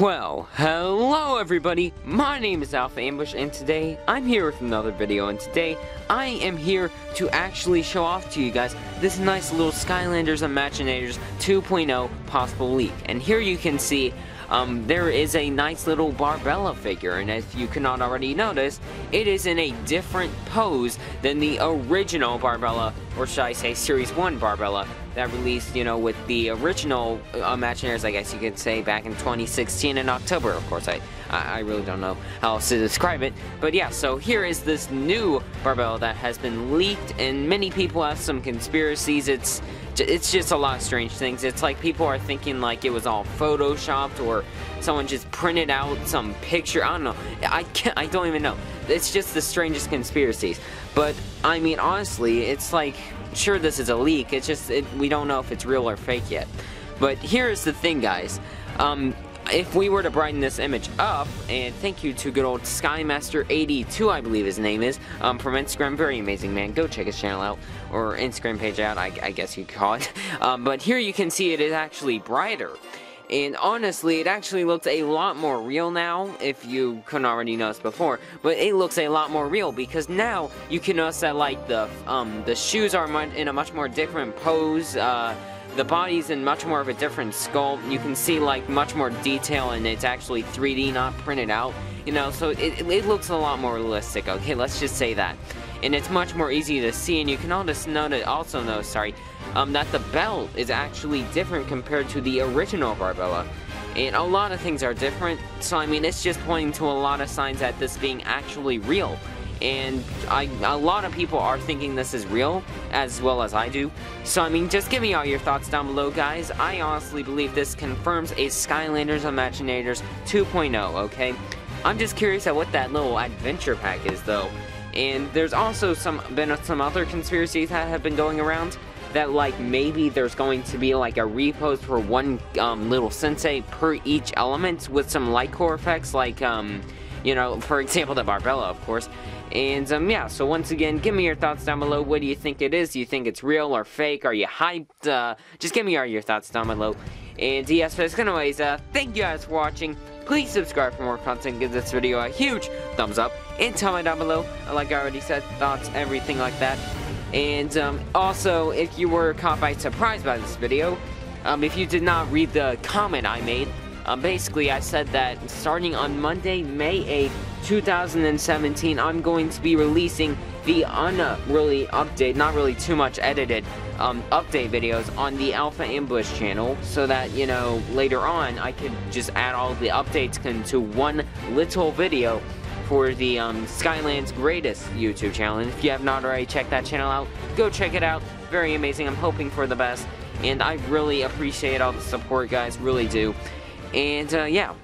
Well, hello everybody, my name is Alpha Ambush and today I'm here with another video and today I am here to actually show off to you guys this nice little Skylanders Imaginators 2.0 possible leak. And here you can see um, there is a nice little Barbella figure, and if you cannot already notice, it is in a different pose than the original Barbella, or should I say Series 1 Barbella, that released, you know, with the original uh, Imagineers, I guess you could say, back in 2016 in October. Of course, I, I really don't know how else to describe it. But yeah, so here is this new Barbella that has been leaked, and many people have some conspiracies. It's it's just a lot of strange things. It's like people are thinking like it was all photoshopped or someone just printed out some picture. I don't know. I can't, I don't even know. It's just the strangest conspiracies. But I mean, honestly, it's like sure this is a leak. It's just it, we don't know if it's real or fake yet. But here's the thing, guys. Um, if we were to brighten this image up, and thank you to good old Skymaster82, I believe his name is, um, from Instagram, very amazing man, go check his channel out, or Instagram page out, I, I guess you call it, um, but here you can see it is actually brighter, and honestly, it actually looks a lot more real now, if you couldn't already notice before, but it looks a lot more real, because now you can notice that, like, the, um, the shoes are in a much more different pose, uh, the body's in much more of a different sculpt. You can see like much more detail and it's actually 3D, not printed out. You know, so it, it looks a lot more realistic, okay? Let's just say that. And it's much more easy to see, and you can also notice, also notice, sorry, um, that the belt is actually different compared to the original Barbella. And a lot of things are different, so I mean, it's just pointing to a lot of signs at this being actually real and I, a lot of people are thinking this is real, as well as I do. So, I mean, just give me all your thoughts down below, guys. I honestly believe this confirms a Skylanders Imaginators 2.0, okay? I'm just curious at what that little adventure pack is, though. And there's also some been some other conspiracies that have been going around that like maybe there's going to be like a repost for one um, little sensei per each element with some light core effects like um, you know, for example, the Barbella, of course. And, um, yeah, so once again, give me your thoughts down below. What do you think it is? Do you think it's real or fake? Are you hyped? Uh, just give me all your thoughts down below. And, yes, but anyways, uh, thank you guys for watching. Please subscribe for more content. Give this video a huge thumbs up. And tell me down below, like I already said, thoughts, everything like that. And, um, also, if you were caught by surprise by this video, um, if you did not read the comment I made, um, basically, I said that starting on Monday, May 8th, 2017, I'm going to be releasing the unreally update, not really too much edited, um, update videos on the Alpha Ambush channel so that, you know, later on I could just add all the updates into one little video for the um, Skylands Greatest YouTube channel. And if you have not already checked that channel out, go check it out. Very amazing. I'm hoping for the best. And I really appreciate all the support, guys. Really do. And uh, yeah,